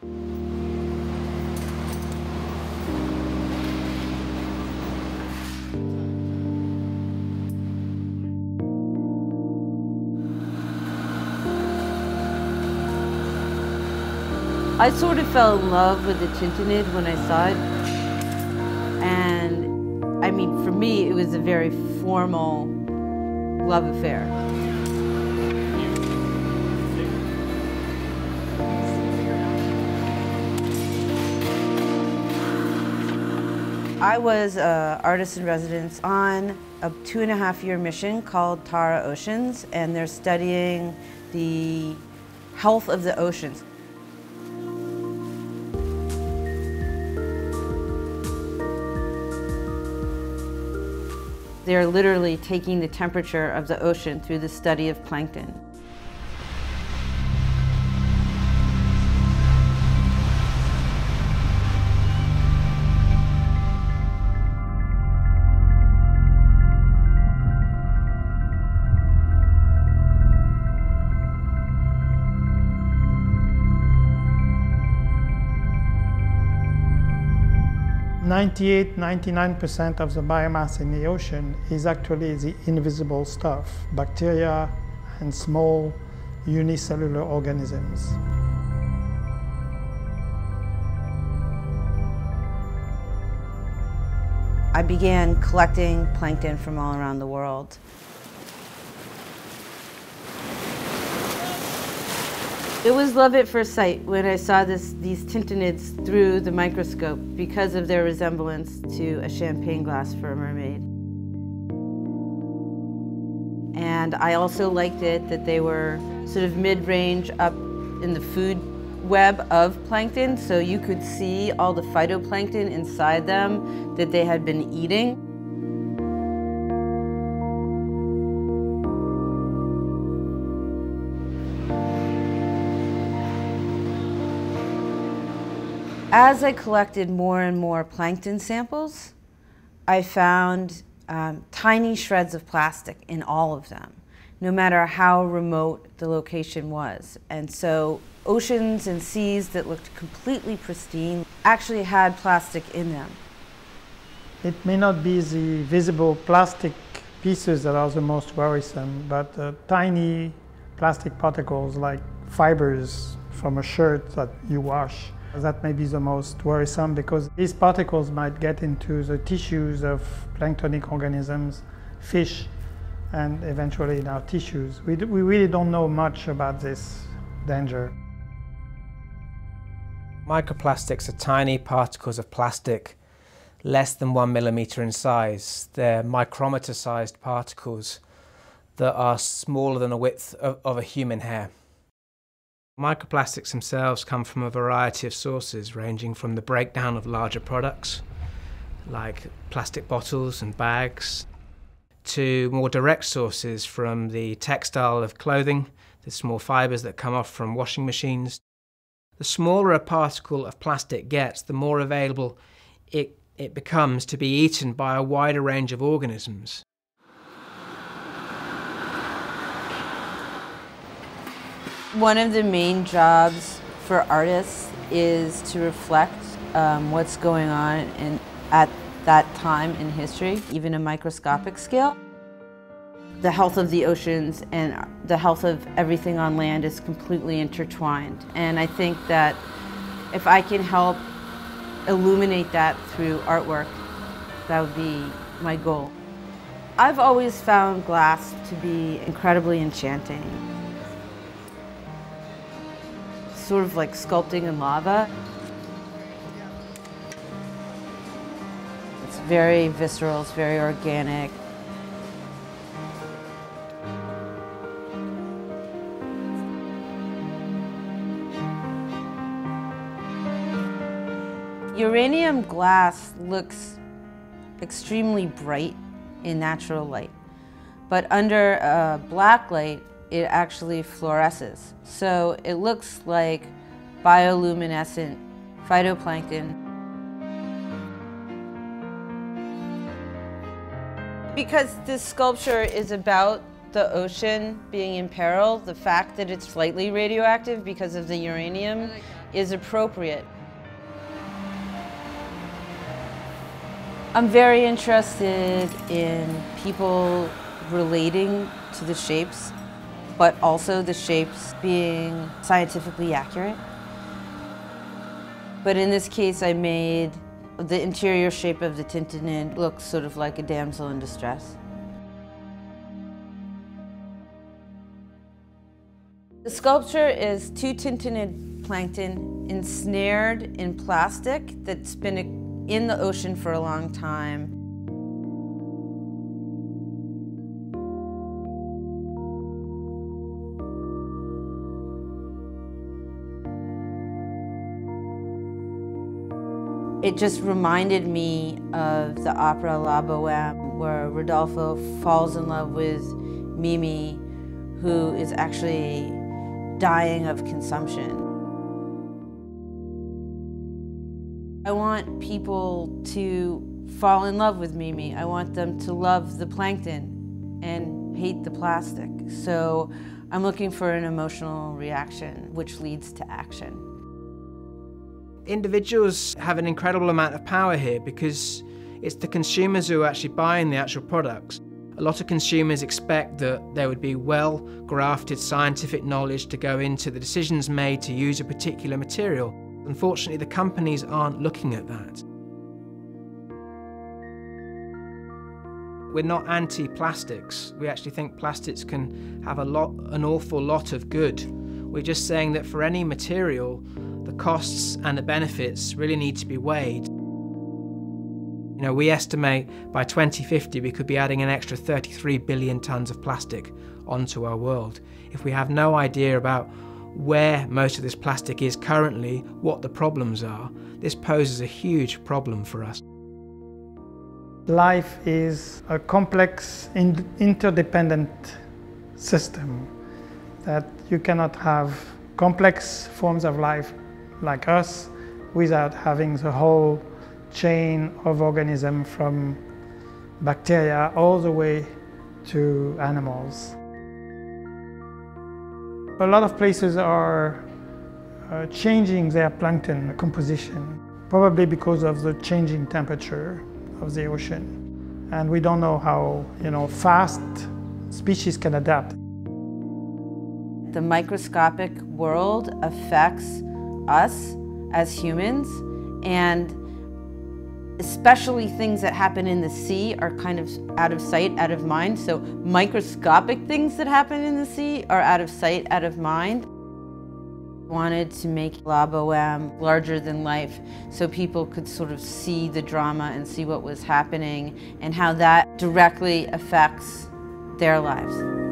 I sort of fell in love with the Tintinnid when I saw it. And I mean, for me, it was a very formal love affair. I was an artist in residence on a two and a half year mission called Tara Oceans, and they're studying the health of the oceans. They're literally taking the temperature of the ocean through the study of plankton. Ninety-eight, ninety-nine percent of the biomass in the ocean is actually the invisible stuff, bacteria and small unicellular organisms. I began collecting plankton from all around the world. It was love at first sight when I saw this, these Tintinnids through the microscope because of their resemblance to a champagne glass for a mermaid. And I also liked it that they were sort of mid-range up in the food web of plankton, so you could see all the phytoplankton inside them that they had been eating. As I collected more and more plankton samples, I found um, tiny shreds of plastic in all of them, no matter how remote the location was. And so oceans and seas that looked completely pristine actually had plastic in them. It may not be the visible plastic pieces that are the most worrisome, but uh, tiny plastic particles like fibers from a shirt that you wash that may be the most worrisome because these particles might get into the tissues of planktonic organisms, fish, and eventually in our tissues. We, we really don't know much about this danger. Microplastics are tiny particles of plastic less than one millimeter in size. They're micrometer sized particles that are smaller than the width of, of a human hair. Microplastics themselves come from a variety of sources, ranging from the breakdown of larger products, like plastic bottles and bags, to more direct sources from the textile of clothing, the small fibres that come off from washing machines. The smaller a particle of plastic gets, the more available it, it becomes to be eaten by a wider range of organisms. One of the main jobs for artists is to reflect um, what's going on in, at that time in history, even a microscopic scale. The health of the oceans and the health of everything on land is completely intertwined. And I think that if I can help illuminate that through artwork, that would be my goal. I've always found glass to be incredibly enchanting sort of like sculpting in lava. It's very visceral, it's very organic. Uranium glass looks extremely bright in natural light, but under a black light, it actually fluoresces. So it looks like bioluminescent phytoplankton. Because this sculpture is about the ocean being in peril, the fact that it's slightly radioactive because of the uranium is appropriate. I'm very interested in people relating to the shapes, but also the shapes being scientifically accurate. But in this case, I made the interior shape of the Tintinnid look sort of like a damsel in distress. The sculpture is two Tintinnid plankton ensnared in plastic that's been in the ocean for a long time. It just reminded me of the opera La Boheme, where Rodolfo falls in love with Mimi, who is actually dying of consumption. I want people to fall in love with Mimi. I want them to love the plankton and hate the plastic. So I'm looking for an emotional reaction, which leads to action individuals have an incredible amount of power here because it's the consumers who are actually buying the actual products. A lot of consumers expect that there would be well grafted scientific knowledge to go into the decisions made to use a particular material. Unfortunately, the companies aren't looking at that. We're not anti-plastics. We actually think plastics can have a lot, an awful lot of good. We're just saying that for any material, the costs and the benefits really need to be weighed. You know, we estimate by 2050 we could be adding an extra 33 billion tonnes of plastic onto our world. If we have no idea about where most of this plastic is currently, what the problems are, this poses a huge problem for us. Life is a complex, interdependent system that you cannot have complex forms of life like us without having the whole chain of organism from bacteria all the way to animals. A lot of places are uh, changing their plankton composition, probably because of the changing temperature of the ocean. And we don't know how you know, fast species can adapt. The microscopic world affects us as humans and especially things that happen in the sea are kind of out of sight, out of mind. So microscopic things that happen in the sea are out of sight, out of mind. Wanted to make La Boheme larger than life so people could sort of see the drama and see what was happening and how that directly affects their lives.